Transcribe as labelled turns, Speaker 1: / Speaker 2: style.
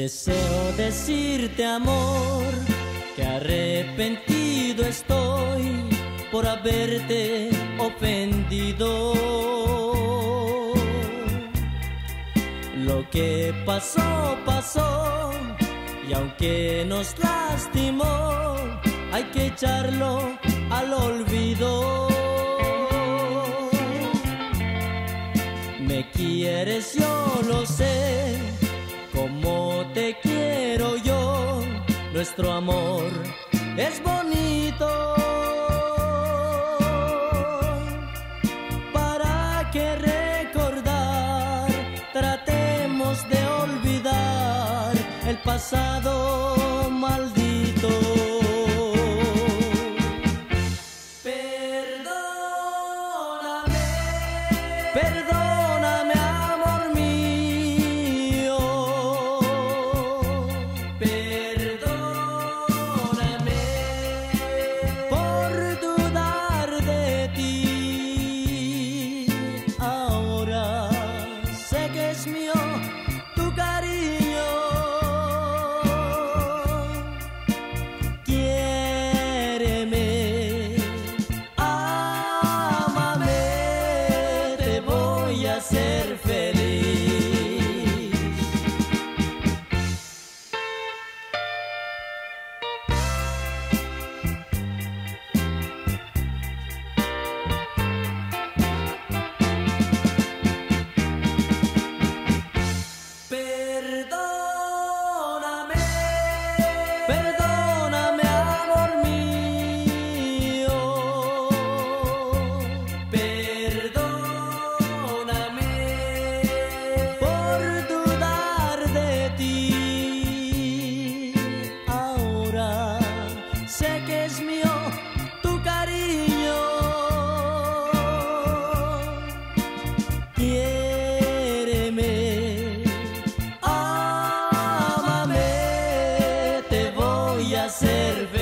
Speaker 1: Deseo decirte amor que arrepentido estoy por haberte ofendido. Lo que pasó, pasó, y aunque nos lastimó, hay que echarlo al olvido. Me quieres, yo lo sé, nuestro amor es bonito. Para que recordar, tratemos de olvidar el pasado maldito. Perdóname, perdóname, Perfect. ser